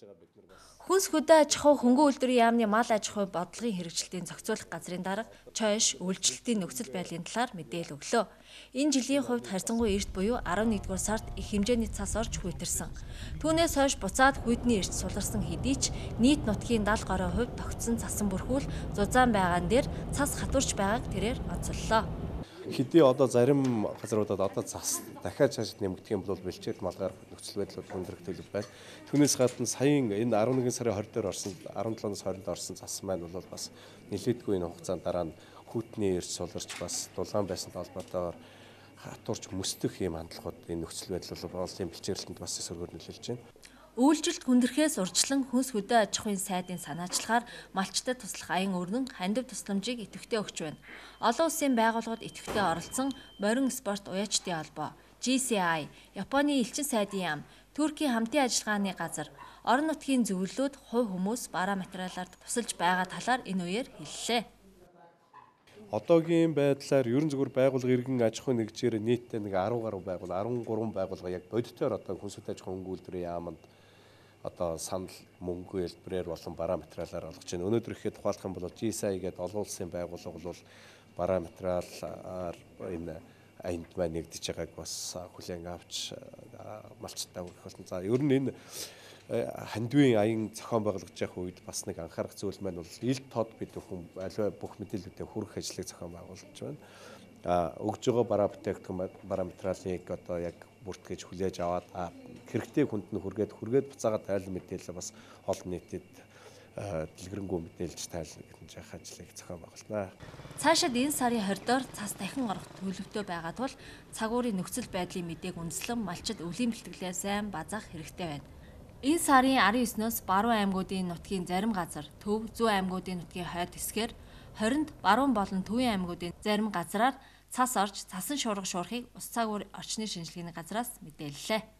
байгаа бид нар бас Хүнс хөдөө аж ахуй хөнгөн үйлдвэрийн яамны мал аж ахуй бодлогын хэрэгжилтийн зохицуулах газрын дарга чойш үйлчлэлтийн нөхцөл байдлын талаар мэдээлэл өглөө. Энэ жилийн хувьд харьцангуй эрт буюу 11-р сард их хэмжээний цас орж хүйтэрсэн. Түүнээс хойш буцаад хүйтний эрт суларсан хэдий ч нийт нутгийн 70 гаруй хувьд тогтсон цасан бүрхүүл зузаан байгаан дээр цас хатурч байгааг тэрээр онцоллоо. Хэдий одоо зарим газруудад одоо зас дахиад цааш нэмэгдэх юм бол бэлчээр малгаар нөхцөл байдлууд хүндрэх төлөв байна. Түүнээс гадна саяын энэ 11 сарын 20 дээр орсон 17-оос 20-нд орсон цас маань бол бас нэлээдгүй энэ хугацаанд дараа нь хүүтний эрс суларч бас дулаан байсантай холбоотойгоор хатуурч мөсдөх юм хандлагууд энэ нөхцөл байдал бол Монголын бэлчээрлэлтэнд бас эсвэргээр нөлөөлж байна. Үйлжилт хүндрэхээс урьдчилан хүнс хөдөө аж ахуйн сайдын санаачлагаар малчтад туслах аян өрнөн хандив тусламжийг идэвхтэй өгч байна. Олон улсын байгууллагууд идэвхтэй оролцсон Морин спорт уяачдын холбоо, GCI, Японы элчин сайдын яам, Туркийн хамтын ажиллагааны газар, орон нутгийн зөвлөлүүд хувь хүмүүс бараа материалаар тусалж байгаа талаар энэ үеэр хэллээ. одоогийн байдлаар ерөн зүгээр байгууллага иргэн аж ахуй нэгжээр нийтдээ нэг 10 гаруй байгууллага 13 байгууллага яг бодитоор одоо хүнсүт аж ахуй хөнгөлдрийн яамд одоо санал мөнгө хэлбэрээр болон бараа материалаар олгож байна. Өнөөдөр ихэд тухайлах юм бол GSI гэдэг олон улсын байгууллага бол бараа материалаар энэ аянд маань нэгдэж байгааг бас хүлээн авч малчтаа хүргэх болсон. За ер нь энэ хандвийн аян зохион байгуулагдж явах үед бас нэг анхаарах зүйл маань бол ил тод бид хүн аливаа бүх мэдээллүүдээ хүргэх ажлыг зохион байгуулж байна. Өгж байгаа бараа бүтээгдэхүүн бараа материалыг одоо яг бүртгэж хүлээж аваад хэрэгтэй хүнд нь хүргээд хүргээд буцаага тайлан мэдээлэл бас олон нийтэд дэлгэрэнгүй мэдээлж тайлна гэсэн жах ажлыг зохион байгуулнаа. Цаашид энэ сарын 20-доор цас дахин орох төлөвтэй байгаа тул цагуурийн нөхцөл байдлын мэдээг үндэслэн малчид өвлийн бэлтгэлээ сайн базаах хэрэгтэй байна. Энэ сарын 19-ноос Баруун аймагуудын нутгийн зарим газар, Төв, Зүүн аймагуудын нутгийн хойд хэсгээр 20-нд Баруун болон Төвийн аймагуудын зарим газраар цас орж цасан шуурга шуурхыг ус цагуур орчны шинжилгээний газраас мэдээллээ.